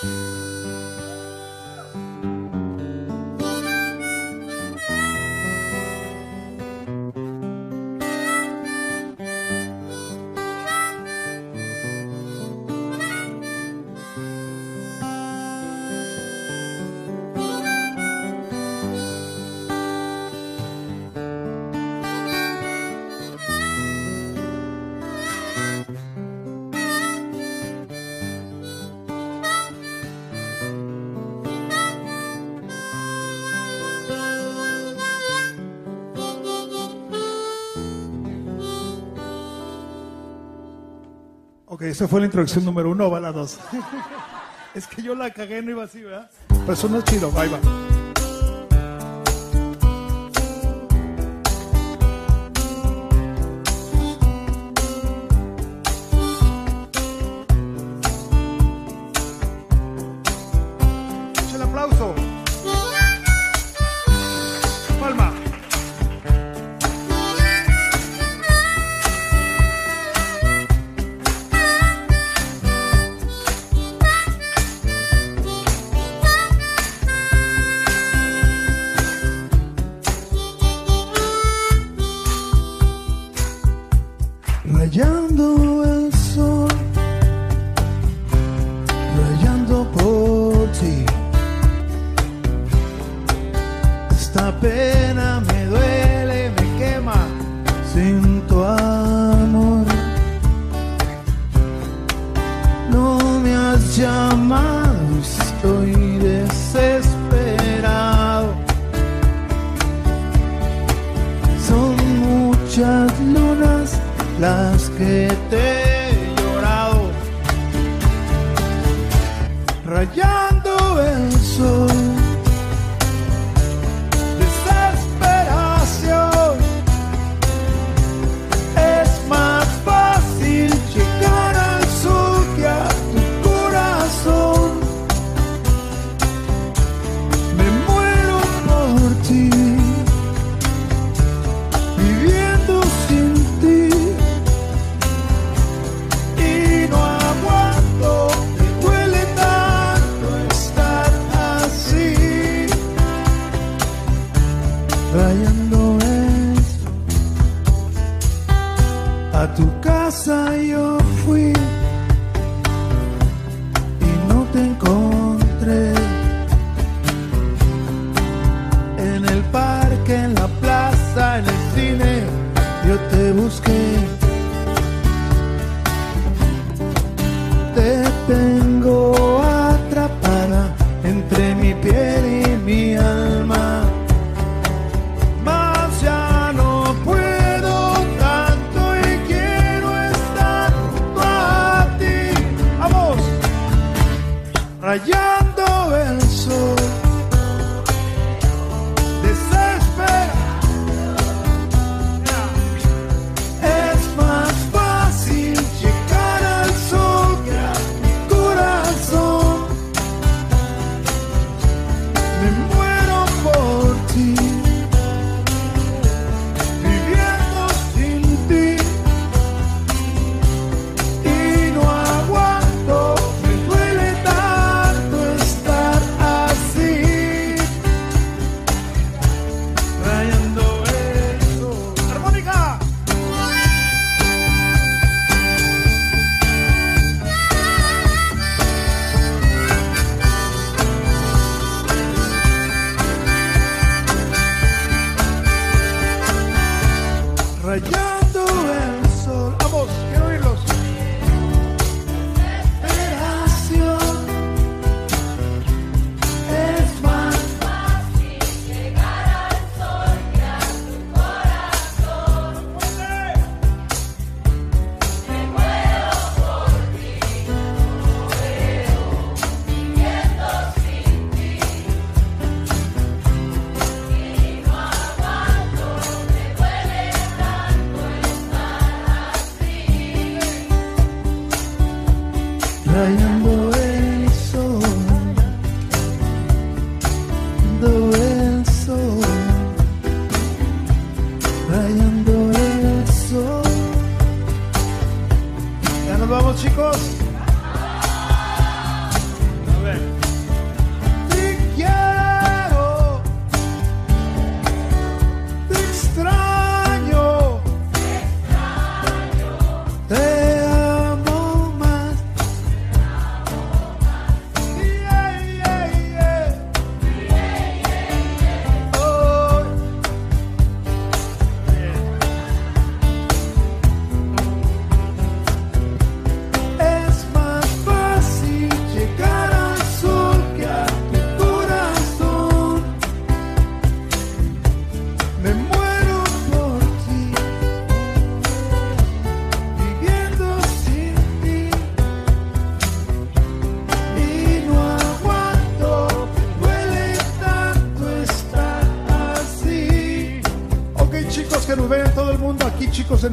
Música Ok, esa fue la introducción número uno, va la dos. es que yo la cagué, no iba así, ¿verdad? Pero eso no es chido, ahí va. tu casa yo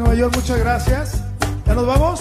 Nueva York, muchas gracias. ¿Ya nos vamos?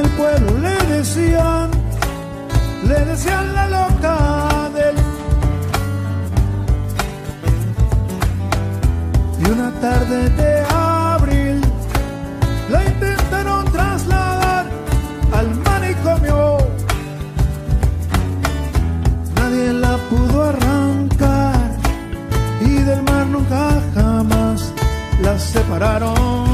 el pueblo le decían, le decían la loca del... Y una tarde de abril la intentaron trasladar al manicomio. Nadie la pudo arrancar y del mar nunca jamás la separaron.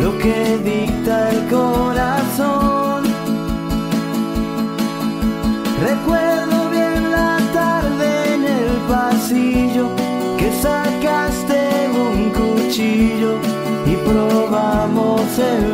lo que dicta el corazón. Recuerdo bien la tarde en el pasillo que sacaste un cuchillo y probamos el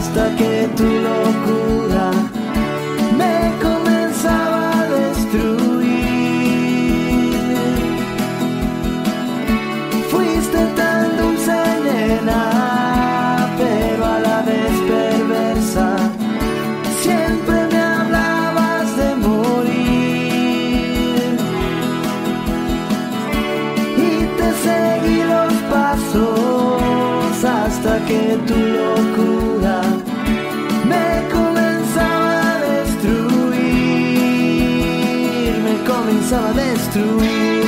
hasta que tu locura me comenzaba a destruir. Fuiste tan dulce nena, pero a la vez perversa. Siempre me hablabas de morir y te seguí los pasos hasta que tu locura Through.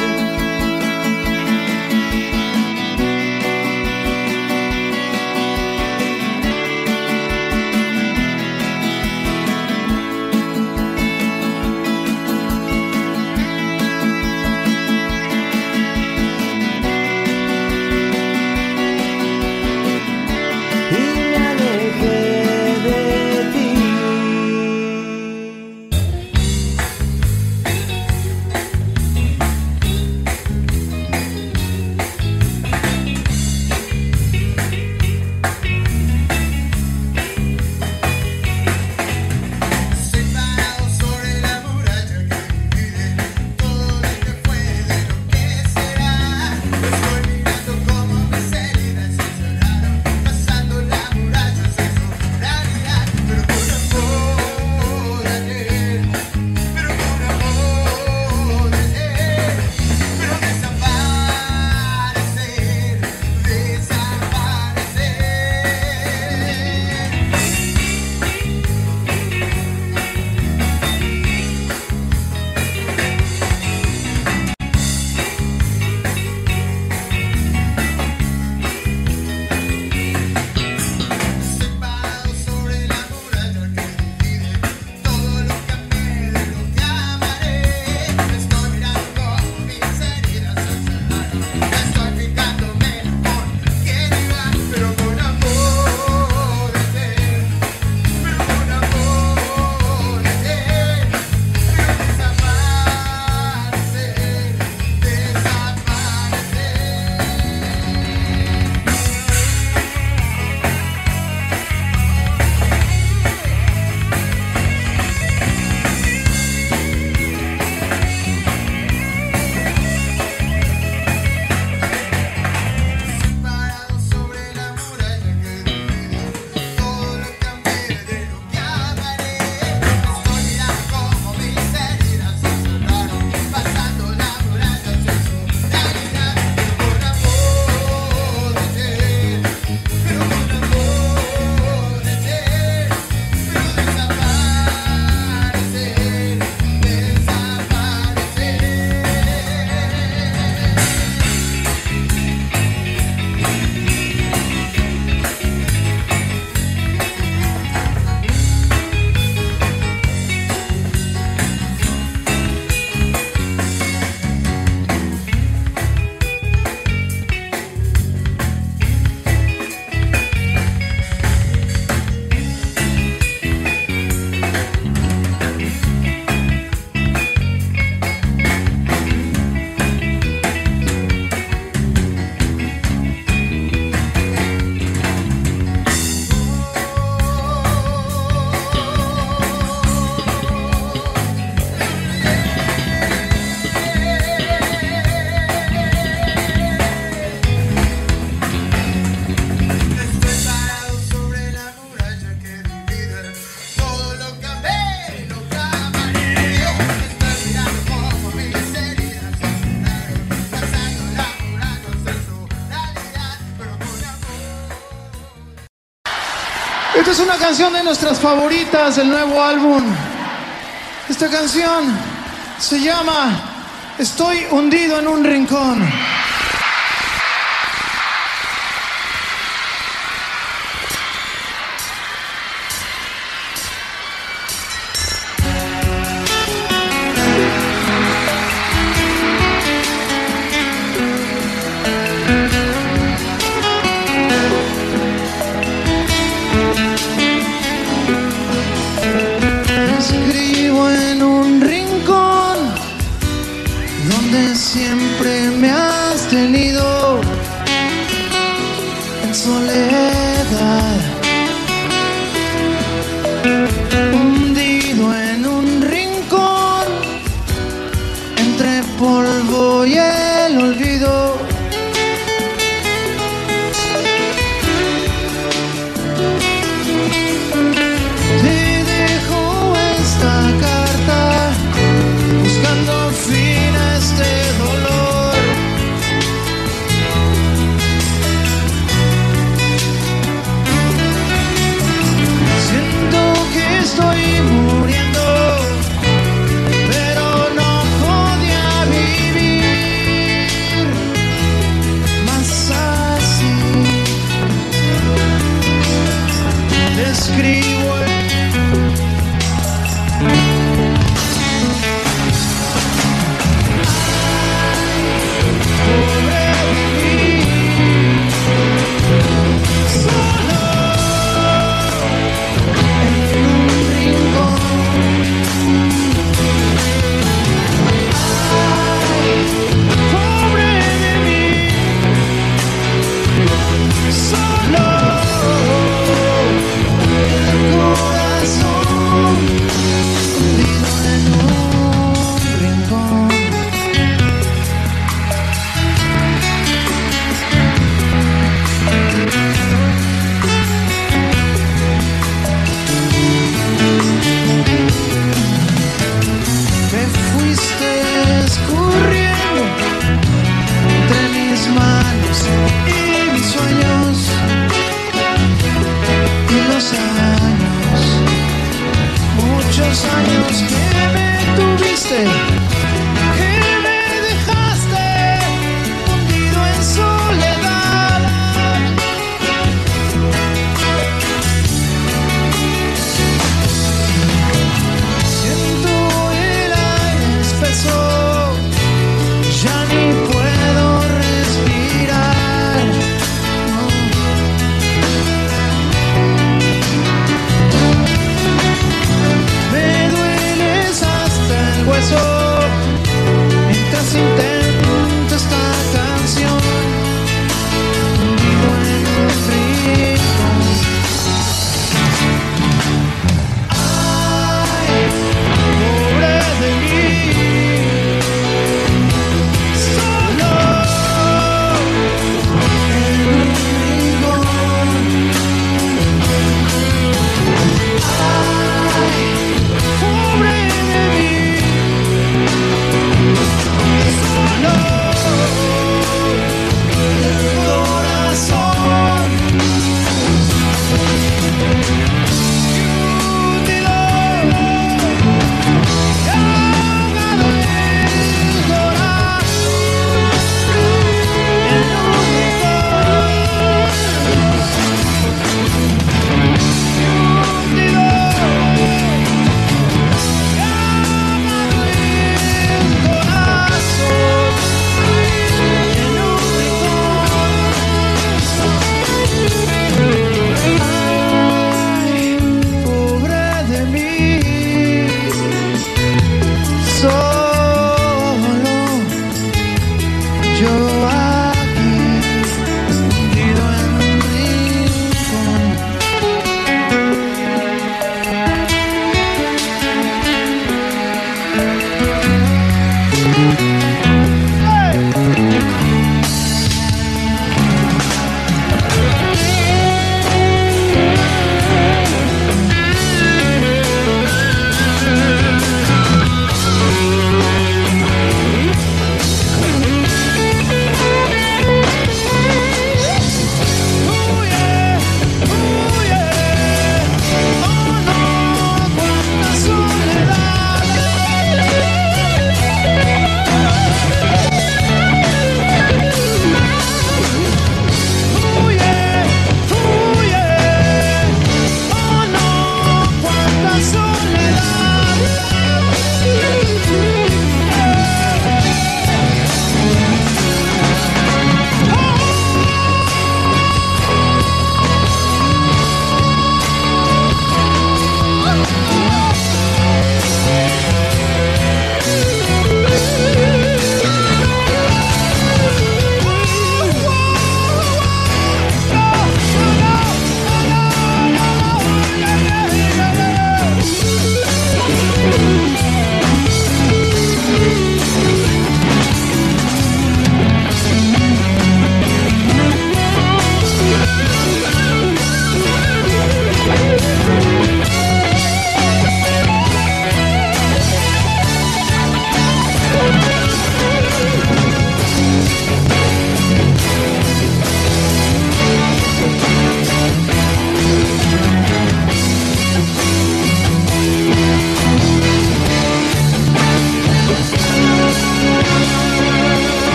una canción de nuestras favoritas del nuevo álbum. Esta canción se llama Estoy hundido en un rincón. soy el olvido.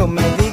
no me